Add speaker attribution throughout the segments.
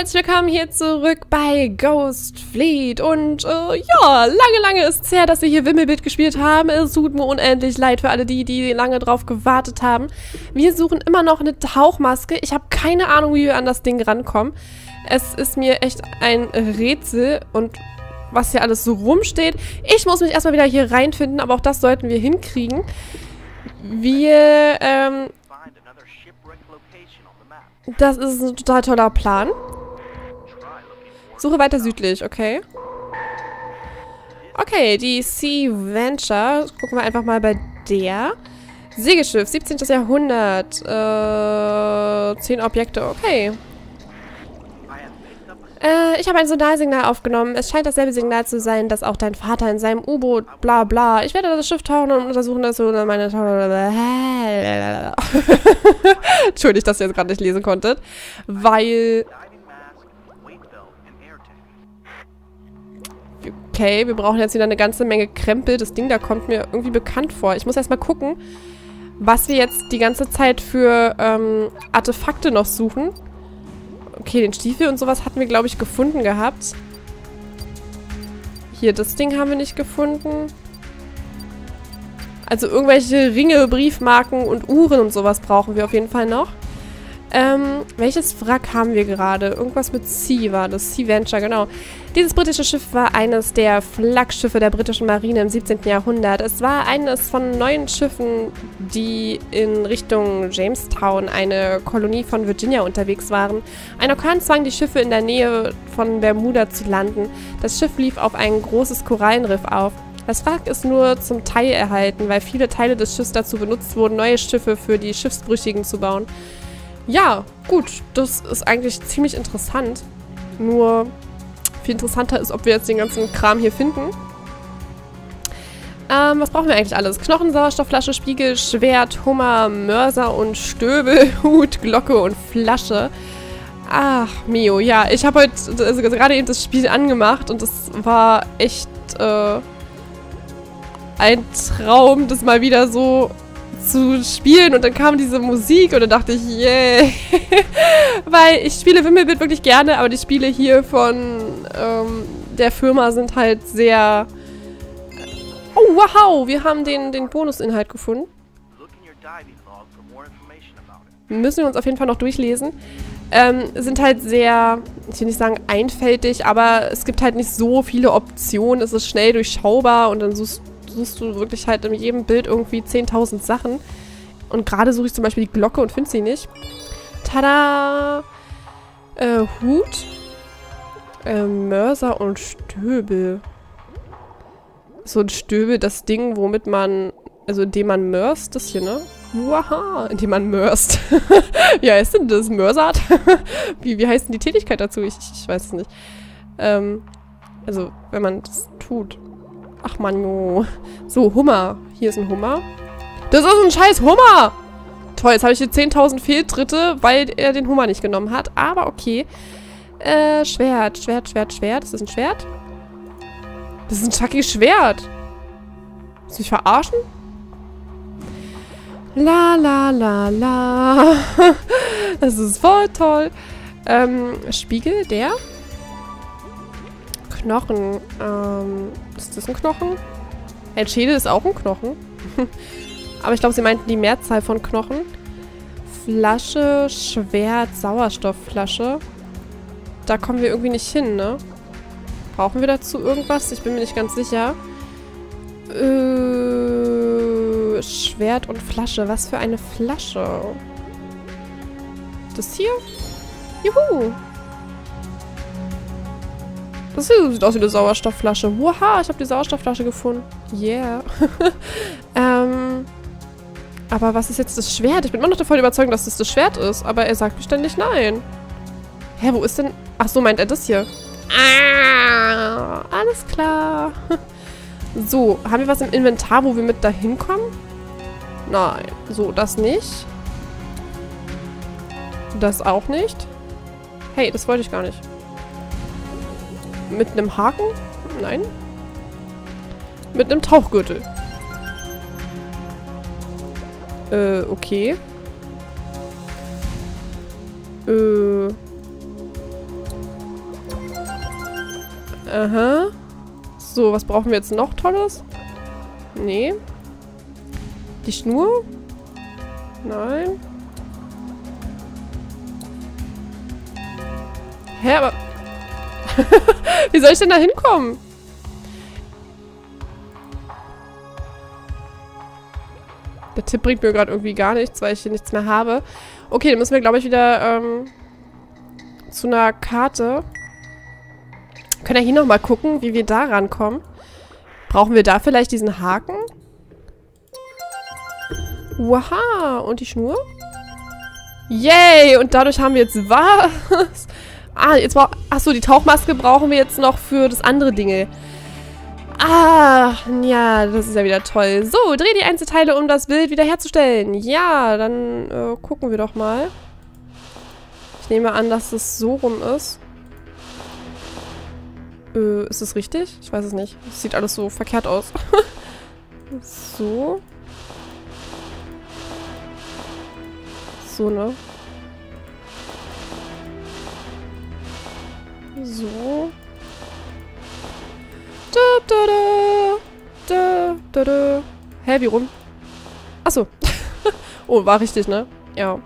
Speaker 1: herzlich willkommen hier zurück bei Ghost Fleet. Und äh, ja, lange, lange ist es her, dass wir hier Wimmelbild gespielt haben. Es tut mir unendlich leid für alle die, die lange drauf gewartet haben. Wir suchen immer noch eine Tauchmaske. Ich habe keine Ahnung, wie wir an das Ding rankommen. Es ist mir echt ein Rätsel und was hier alles so rumsteht. Ich muss mich erstmal wieder hier reinfinden, aber auch das sollten wir hinkriegen. Wir, ähm, das ist ein total toller Plan. Suche weiter südlich, okay. Okay, die Sea Venture. Gucken wir einfach mal bei der. Segelschiff, 17. Jahrhundert. Äh, 10 Objekte, okay. Äh, ich habe ein Sonarsignal aufgenommen. Es scheint dasselbe Signal zu sein, das auch dein Vater in seinem U-Boot, bla bla. Ich werde das Schiff tauchen und untersuchen, dass du meine... Entschuldigt, dass ihr jetzt gerade nicht lesen konntet. Weil... Okay, wir brauchen jetzt wieder eine ganze Menge Krempel. Das Ding da kommt mir irgendwie bekannt vor. Ich muss erstmal gucken, was wir jetzt die ganze Zeit für ähm, Artefakte noch suchen. Okay, den Stiefel und sowas hatten wir, glaube ich, gefunden gehabt. Hier, das Ding haben wir nicht gefunden. Also irgendwelche Ringe, Briefmarken und Uhren und sowas brauchen wir auf jeden Fall noch. Ähm, welches Wrack haben wir gerade? Irgendwas mit Sea war das. Sea Venture, genau. Dieses britische Schiff war eines der Flaggschiffe der britischen Marine im 17. Jahrhundert. Es war eines von neun Schiffen, die in Richtung Jamestown, eine Kolonie von Virginia, unterwegs waren. Ein Orkan zwang die Schiffe in der Nähe von Bermuda zu landen. Das Schiff lief auf ein großes Korallenriff auf. Das Wrack ist nur zum Teil erhalten, weil viele Teile des Schiffs dazu benutzt wurden, neue Schiffe für die Schiffsbrüchigen zu bauen. Ja, gut, das ist eigentlich ziemlich interessant. Nur viel interessanter ist, ob wir jetzt den ganzen Kram hier finden. Ähm, was brauchen wir eigentlich alles? Knochen, Sauerstoffflasche, Spiegel, Schwert, Hummer, Mörser und Stöbel, Hut, Glocke und Flasche. Ach, Mio, ja, ich habe heute also gerade eben das Spiel angemacht und das war echt äh, ein Traum, das mal wieder so zu spielen und dann kam diese Musik und dann dachte ich, yeah. Weil ich spiele Wimmelbild wirklich gerne, aber die Spiele hier von ähm, der Firma sind halt sehr... Oh, wow, wir haben den, den Bonusinhalt gefunden. Müssen wir uns auf jeden Fall noch durchlesen. Ähm, sind halt sehr, ich will nicht sagen einfältig, aber es gibt halt nicht so viele Optionen. Es ist schnell durchschaubar und dann suchst suchst du wirklich halt in jedem Bild irgendwie 10.000 Sachen. Und gerade suche ich zum Beispiel die Glocke und finde sie nicht. Tada! Äh, Hut. Äh, Mörser und Stöbel. So ein Stöbel, das Ding, womit man, also indem man mörst, das hier, ne? Waha, indem man mörst. wie heißt denn das? Mörsart? wie, wie heißt denn die Tätigkeit dazu? Ich, ich, ich weiß es nicht. Ähm, also, wenn man das tut. Ach man, no. So, Hummer. Hier ist ein Hummer. Das ist ein scheiß Hummer! Toll, jetzt habe ich hier 10.000 Fehltritte, weil er den Hummer nicht genommen hat. Aber okay. Äh, Schwert, Schwert, Schwert, Schwert. Ist das ein Schwert? Das ist ein Chucky Schwert. Willst du mich verarschen? La, la, la, la. das ist voll toll. Ähm, Spiegel, der? Knochen. Ähm, ist das ein Knochen? Ein Schädel ist auch ein Knochen. Aber ich glaube, sie meinten die Mehrzahl von Knochen. Flasche, Schwert, Sauerstoffflasche. Da kommen wir irgendwie nicht hin, ne? Brauchen wir dazu irgendwas? Ich bin mir nicht ganz sicher. Äh, Schwert und Flasche. Was für eine Flasche? Das hier? Juhu! Das sieht aus wie eine Sauerstoffflasche. Wow, ich habe die Sauerstoffflasche gefunden. Yeah. ähm, aber was ist jetzt das Schwert? Ich bin immer noch davon überzeugt, dass das das Schwert ist. Aber er sagt mir ständig nein. Hä, wo ist denn... Ach so, meint er das hier? Ah, alles klar. So, haben wir was im Inventar, wo wir mit dahin kommen? Nein. So, das nicht. Das auch nicht. Hey, das wollte ich gar nicht. Mit einem Haken? Nein. Mit einem Tauchgürtel. Äh, okay. Äh. Aha. So, was brauchen wir jetzt noch Tolles? Nee. Die Schnur? Nein. Hä, aber... Wie soll ich denn da hinkommen? Der Tipp bringt mir gerade irgendwie gar nichts, weil ich hier nichts mehr habe. Okay, dann müssen wir, glaube ich, wieder ähm, zu einer Karte. Können wir hier nochmal gucken, wie wir da rankommen. Brauchen wir da vielleicht diesen Haken? Waha! Und die Schnur? Yay! Und dadurch haben wir jetzt was? Ah, jetzt brauchen... Achso, die Tauchmaske brauchen wir jetzt noch für das andere Dinge. Ah, ja, das ist ja wieder toll. So, dreh die Einzelteile, um das Bild wiederherzustellen. Ja, dann äh, gucken wir doch mal. Ich nehme an, dass es so rum ist. Äh, ist das richtig? Ich weiß es nicht. Es sieht alles so verkehrt aus. so. So, ne? So. Da, da, da. Da, da, da. Hä, wie rum? Achso. oh, war richtig, ne? Ja.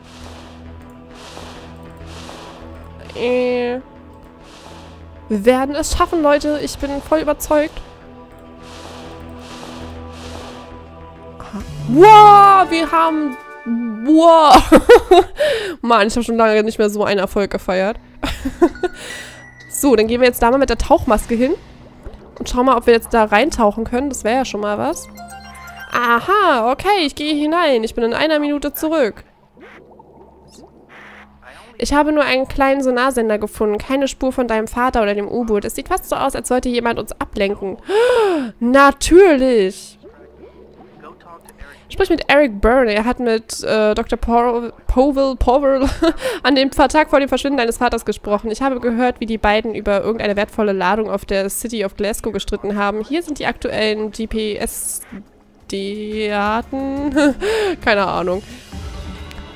Speaker 1: Äh. Wir werden es schaffen, Leute. Ich bin voll überzeugt. Wow, wir haben... Wow. Mann, ich habe schon lange nicht mehr so einen Erfolg gefeiert. so, dann gehen wir jetzt da mal mit der Tauchmaske hin. Und schauen mal, ob wir jetzt da reintauchen können. Das wäre ja schon mal was. Aha, okay, ich gehe hinein. Ich bin in einer Minute zurück. Ich habe nur einen kleinen Sonarsender gefunden. Keine Spur von deinem Vater oder dem U-Boot. Es sieht fast so aus, als wollte jemand uns ablenken. Natürlich. Sprich mit Eric Byrne. Er hat mit äh, Dr. Powell, Powell an dem Tag vor dem Verschwinden deines Vaters gesprochen. Ich habe gehört, wie die beiden über irgendeine wertvolle Ladung auf der City of Glasgow gestritten haben. Hier sind die aktuellen GPS-Daten. Keine Ahnung.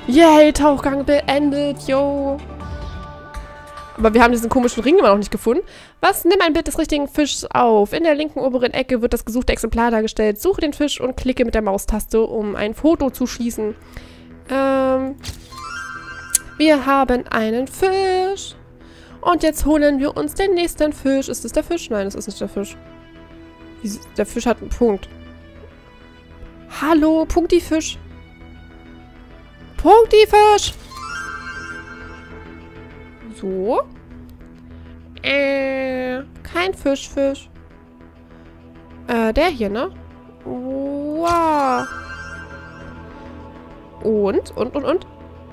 Speaker 1: Yay, Tauchgang beendet, yo. Aber wir haben diesen komischen Ring immer noch nicht gefunden. Was? Nimm ein Bild des richtigen Fischs auf. In der linken oberen Ecke wird das gesuchte Exemplar dargestellt. Suche den Fisch und klicke mit der Maustaste, um ein Foto zu schießen. Ähm, wir haben einen Fisch. Und jetzt holen wir uns den nächsten Fisch. Ist das der Fisch? Nein, das ist nicht der Fisch. Der Fisch hat einen Punkt. Hallo, Punktifisch. Punktifisch. So. Äh, kein Fischfisch. Äh, der hier, ne? Wow. Und, und, und, und.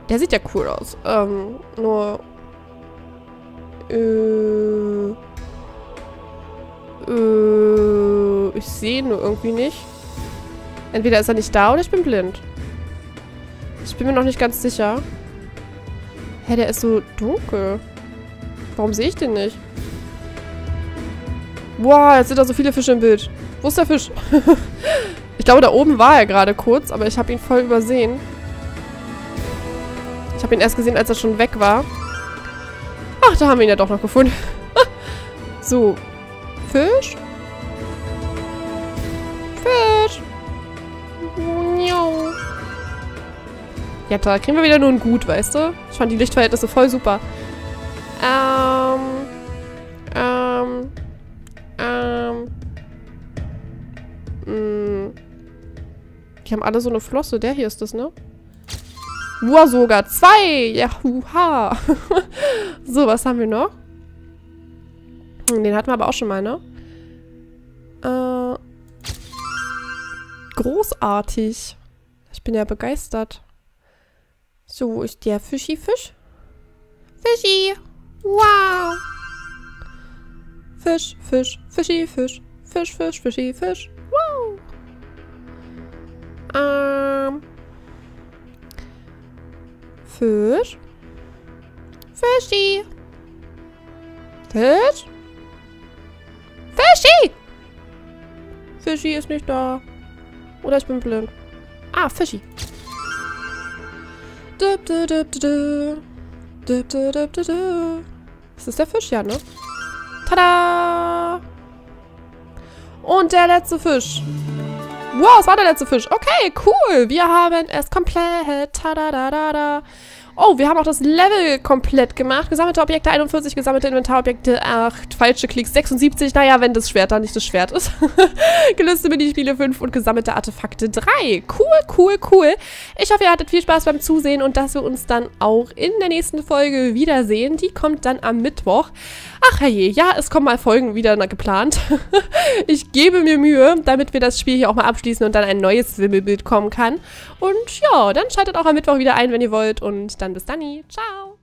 Speaker 1: Der sieht ja cool aus. Ähm, nur... Äh... Äh... Ich sehe nur irgendwie nicht. Entweder ist er nicht da oder ich bin blind. Ich bin mir noch nicht ganz sicher. Hä, der ist so dunkel. Warum sehe ich den nicht? Boah, jetzt sind da so viele Fische im Bild. Wo ist der Fisch? ich glaube, da oben war er gerade kurz, aber ich habe ihn voll übersehen. Ich habe ihn erst gesehen, als er schon weg war. Ach, da haben wir ihn ja doch noch gefunden. so. Fisch? Fisch. Ja, da kriegen wir wieder nur ein Gut, weißt du? Ich fand die Lichtverhältnisse voll super. Ähm. Ähm. Ähm. Mh. Hm. Die haben alle so eine Flosse. Der hier ist das, ne? Wow, sogar zwei! Ja, huha! so, was haben wir noch? Hm, den hatten wir aber auch schon mal, ne? Äh. Großartig. Ich bin ja begeistert. So, ist der Fischi-Fisch? Fischi! Wow! Fisch, Fisch, Fischi, Fisch. Fisch, Fisch, Fischi, Fisch. Wow! Ähm. Fisch. Fischi. Fisch. Fischi! Fischi ist nicht da. Oder ich bin blind. Ah, Fischi. Ist das der Fisch? Ja, ne? Tada! Und der letzte Fisch. Wow, es war der letzte Fisch. Okay, cool. Wir haben es komplett. Tada, da, da, da. Oh, wir haben auch das Level komplett gemacht. Gesammelte Objekte 41, gesammelte Inventarobjekte 8, falsche Klicks 76. Naja, wenn das Schwert dann nicht das Schwert ist. Gelöste Minispiele 5 und gesammelte Artefakte 3. Cool, cool, cool. Ich hoffe, ihr hattet viel Spaß beim Zusehen und dass wir uns dann auch in der nächsten Folge wiedersehen. Die kommt dann am Mittwoch. Ach herrje, ja, es kommen mal Folgen wieder geplant. ich gebe mir Mühe, damit wir das Spiel hier auch mal abschließen und dann ein neues Wimmelbild kommen kann. Und ja, dann schaltet auch am Mittwoch wieder ein, wenn ihr wollt. Und dann bis dann. Ciao.